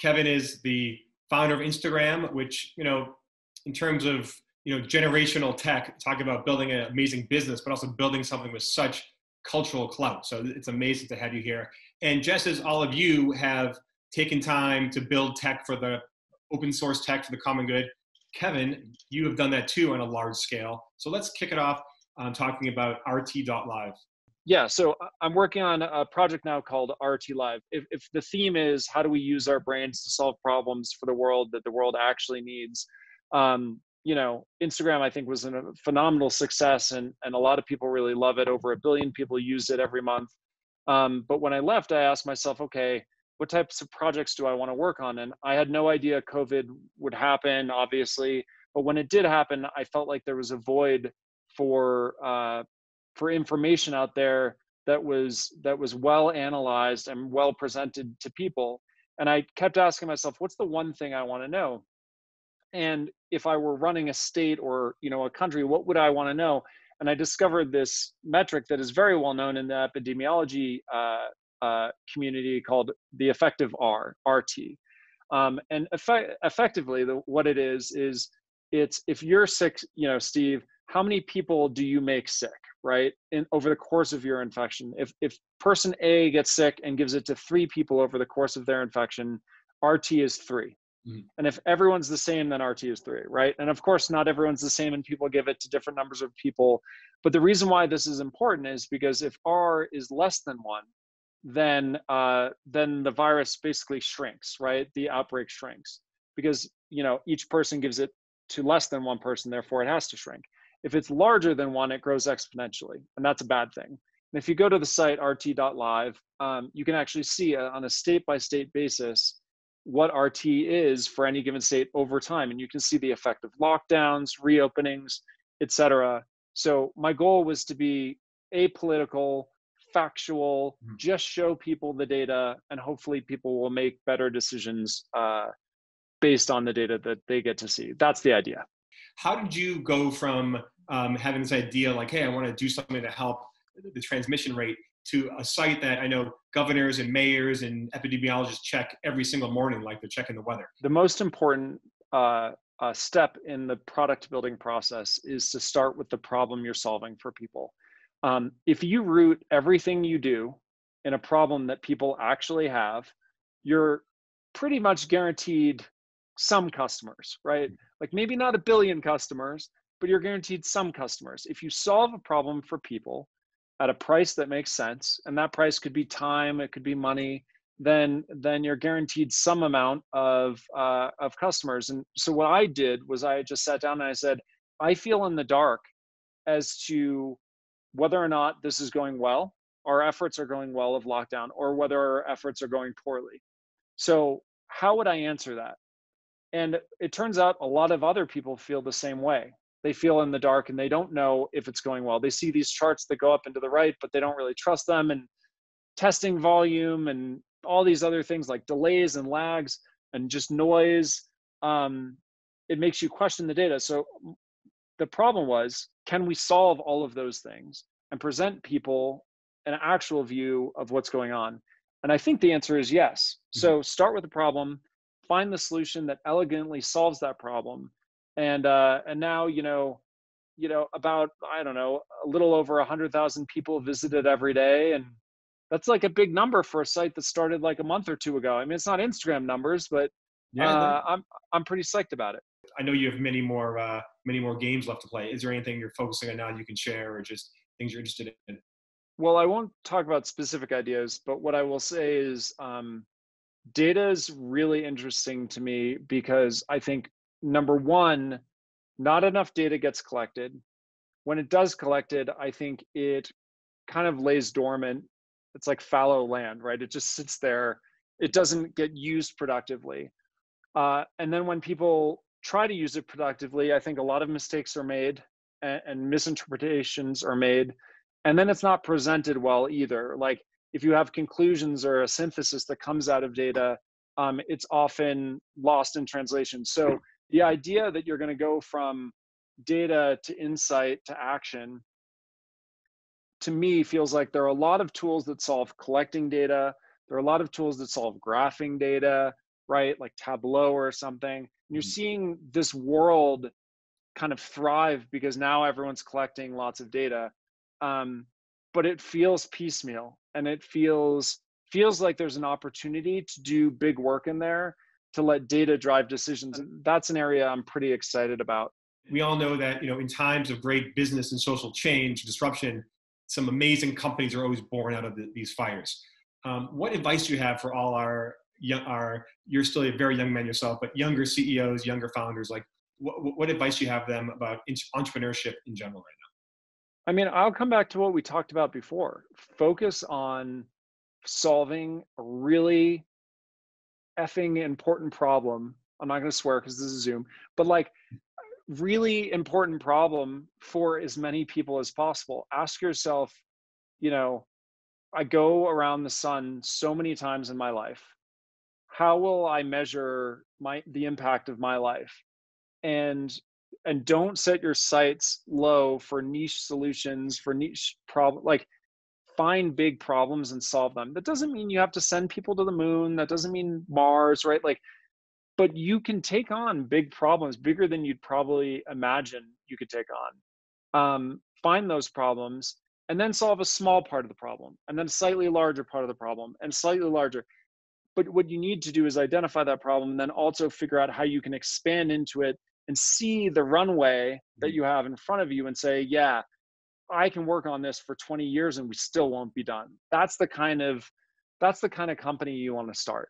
Kevin is the founder of Instagram, which, you know, in terms of, you know, generational tech, talking about building an amazing business, but also building something with such cultural clout. So it's amazing to have you here. And just as all of you have taken time to build tech for the open source tech for the common good, Kevin, you have done that too on a large scale. So let's kick it off um, talking about RT.live. Yeah, so uh, I'm working on a project now called RT Live. If, if the theme is how do we use our brains to solve problems for the world that the world actually needs, um, you know, Instagram I think was a phenomenal success, and and a lot of people really love it. Over a billion people use it every month. Um, but when I left, I asked myself, okay, what types of projects do I want to work on? And I had no idea COVID would happen, obviously. But when it did happen, I felt like there was a void for uh, for information out there that was that was well analyzed and well presented to people. And i kept asking myself what's the one thing i want to know? And if i were running a state or you know a country what would i want to know? And i discovered this metric that is very well known in the epidemiology uh, uh, community called the effective r rt um, and effect- effectively the, what it is is it's if you're sick you know steve how many people do you make sick right in over the course of your infection. If if person a gets sick and gives it to three people over the course of their infection rt is 3 mm-hmm. and if everyone's the same then rt is three right? And of course not everyone's the same and people give it to different numbers of people. But the reason why this is important is because if r is less than one then uh, then the virus basically shrinks right? The outbreak shrinks because you know each person gives it to less than one person therefore it has to shrink if it's larger than one, it grows exponentially, and that's a bad thing. And if you go to the site rt.live, um, you can actually see uh, on a state by state basis what RT is for any given state over time. And you can see the effect of lockdowns, reopenings, etc. So my goal was to be apolitical, factual, mm-hmm. just show people the data, and hopefully people will make better decisions uh, based on the data that they get to see. That's the idea. How did you go from um, having this idea like, hey, I want to do something to help the transmission rate to a site that I know governors and mayors and epidemiologists check every single morning, like they're checking the weather? The most important uh, uh, step in the product building process is to start with the problem you're solving for people. Um, if you root everything you do in a problem that people actually have, you're pretty much guaranteed some customers, right? Like maybe not a billion customers, but you're guaranteed some customers. If you solve a problem for people at a price that makes sense, and that price could be time, it could be money, then then you're guaranteed some amount of uh, of customers. And so what I did was I just sat down and I said, I feel in the dark as to whether or not this is going well, our efforts are going well of lockdown, or whether our efforts are going poorly. So how would I answer that? And it turns out a lot of other people feel the same way. They feel in the dark and they don't know if it's going well. They see these charts that go up and to the right, but they don't really trust them. And testing volume and all these other things like delays and lags and just noise, um, it makes you question the data. So the problem was can we solve all of those things and present people an actual view of what's going on? And I think the answer is yes. So mm-hmm. start with the problem find the solution that elegantly solves that problem. And uh, and now you know you know about i don't know a little over a hundred thousand people visited every day and that's like a big number for a site that started like a month or two ago. I mean it's not instagram numbers but yeah, uh, i'm i'm pretty psyched about it. I know you have many more uh, many more games left to play. Is there anything you're focusing on now you can share or just things you're interested in? Well i won't talk about specific ideas but what i will say is um, data is really interesting to me because I think number one, not enough data gets collected. When it does collected, I think it kind of lays dormant. It's like fallow land, right? It just sits there. It doesn't get used productively. Uh, and then when people try to use it productively, I think a lot of mistakes are made and, and misinterpretations are made. And then it's not presented well either. Like if you have conclusions or a synthesis that comes out of data, um, it's often lost in translation. So the idea that you're going to go from data to insight to action, to me, feels like there are a lot of tools that solve collecting data. There are a lot of tools that solve graphing data, right? Like Tableau or something. And you're mm-hmm. seeing this world kind of thrive because now everyone's collecting lots of data. Um, but it feels piecemeal and it feels feels like there's an opportunity to do big work in there to let data drive decisions. And that's an area I'm pretty excited about. We all know that, you know, in times of great business and social change, disruption, some amazing companies are always born out of the, these fires. Um, what advice do you have for all our young, our, you're still a very young man yourself, but younger CEOs, younger founders, like what, what advice do you have them about entrepreneurship in general right? I mean, I'll come back to what we talked about before. Focus on solving a really effing important problem. I'm not going to swear because this is Zoom, but like really important problem for as many people as possible. Ask yourself, you know, I go around the sun so many times in my life. How will I measure my the impact of my life? And and don't set your sights low for niche solutions for niche problem like find big problems and solve them. That doesn't mean you have to send people to the moon. That doesn't mean Mars, right? Like, but you can take on big problems, bigger than you'd probably imagine you could take on. Um, find those problems and then solve a small part of the problem, and then slightly larger part of the problem, and slightly larger. But what you need to do is identify that problem and then also figure out how you can expand into it and see the runway that mm-hmm. you have in front of you and say, yeah, I can work on this for 20 years and we still won't be done. That's the kind of that's the kind of company you want to start.